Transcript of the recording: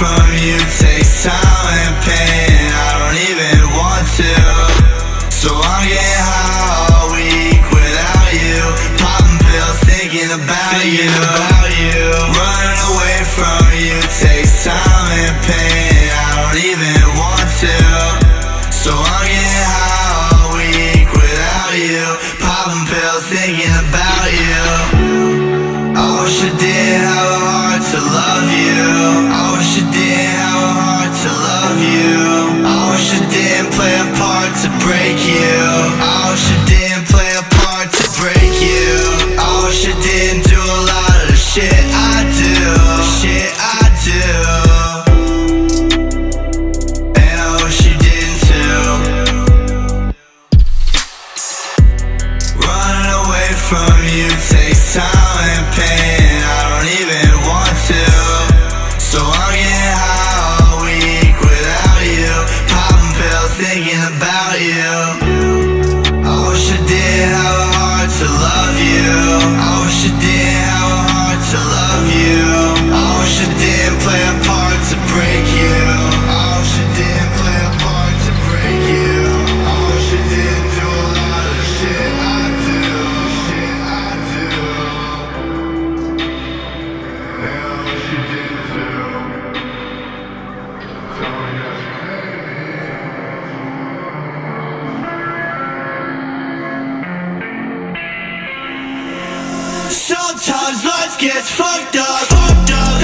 from you takes time and pain. I don't even want to. So I'm getting high all week without you. Popping pills thinking about thinking you, about you. Running away from you takes time and pain. I don't even want to. So I'm getting high all week without you. Popping pills thinking Sometimes life gets fucked up, fucked up.